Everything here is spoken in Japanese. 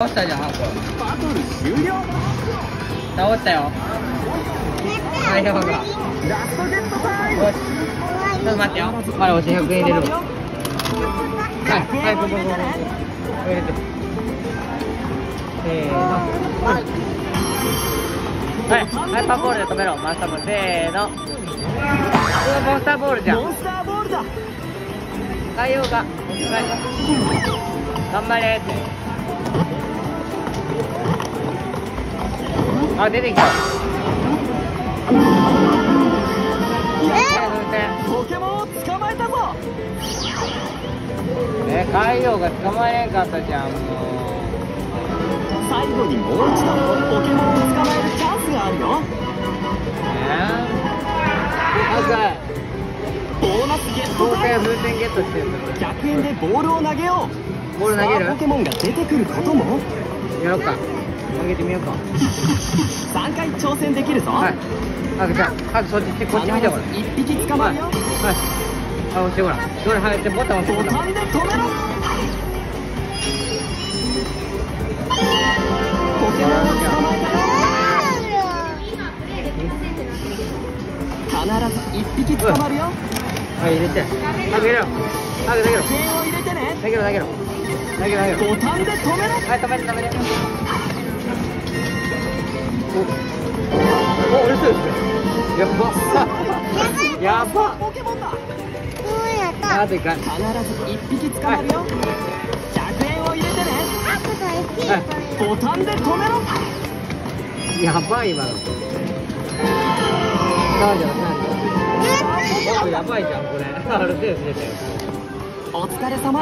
倒したじゃん、ハンコ。バトル終了？倒したよ。はい、ハンコが。ラストゲットタイム。ちょっと待ってよ。まだ押して100円入れるわ。はい、はい、ここ、ここ、入れて。せーの。はい、ハイパーボールで止めろ。マスターボール。せーの。これモンスターボールじゃん。モンスターボールだ海洋が。はい。頑張れって。あ、出てきた。ポケモンを捕まえ？たぞえ、海洋が捕まえれんかったじゃん、もう。最後にもう一度ポケモンを捕まえるチャンスがあるよえ？ー、はい。ボーナスゲット当風船ゲットしてる100円でボールを投げようボール投げる？ポケモンが出てくることも？やろうか。投げてみようか。3回挑戦できるぞ、はい。ハグちゃん、ハグそっち行って、こっち見てほら。必ず1匹捕まはい。るよ、はい。あ、押してごられ入って、ボタン押してボボタン。で止めろポケモンを捕まえたよ必ず1匹捕まるよはい、入れて。ハグ入れろ。投げろ。点を入れてね投げろ、投げろ。投げろ、投げろ。ボタンで止めろはい、止めて、止めて。お、お、俺そうですやば。やば。ポケモンだあと一回。必ず1匹捕まるよ100円を入れてねはい。ボタンで止めろやばい今の。なんじゃなんじゃ。やばいじゃんこれ。ある程度出てる。お疲れ様